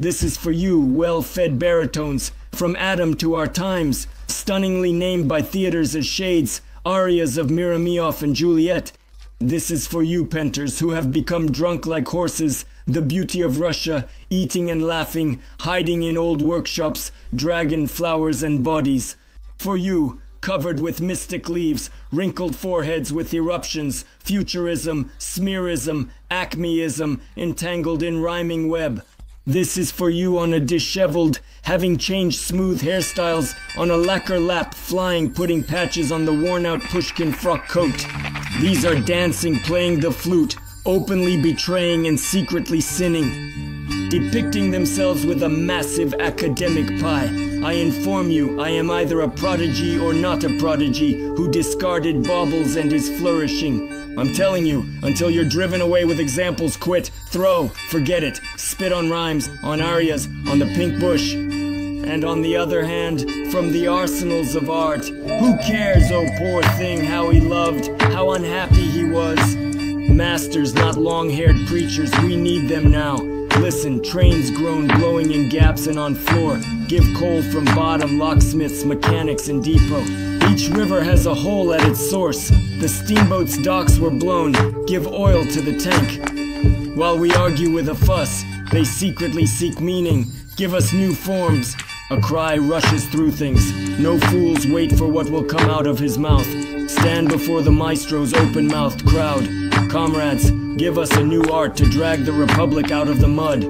This is for you, well fed baritones, from Adam to our times, stunningly named by theaters as shades, arias of Miramioff and Juliet. This is for you, Penters, who have become drunk like horses, the beauty of Russia, eating and laughing, hiding in old workshops, dragon flowers and bodies. For you, covered with mystic leaves, wrinkled foreheads with eruptions, futurism, smearism, acmeism, entangled in rhyming web. This is for you on a disheveled, having changed smooth hairstyles, on a lacquer lap, flying, putting patches on the worn out pushkin frock coat. These are dancing, playing the flute, openly betraying and secretly sinning, depicting themselves with a massive academic pie. I inform you, I am either a prodigy or not a prodigy who discarded baubles and is flourishing. I'm telling you, until you're driven away with examples, quit, throw, forget it, spit on rhymes, on arias, on the pink bush. And on the other hand, from the arsenals of art, who cares, oh poor thing, how he loved, how unhappy he was? Masters, not long haired preachers, we need them now. Listen, trains groan, blowing in gaps and on floor. Give coal from bottom, locksmiths, mechanics, and depot. Each river has a hole at its source. The steamboat's docks were blown. Give oil to the tank. While we argue with a fuss, they secretly seek meaning. Give us new forms. A cry rushes through things. No fools wait for what will come out of his mouth. Stand before the maestro's open mouthed crowd. Comrades, give us a new art to drag the Republic out of the mud.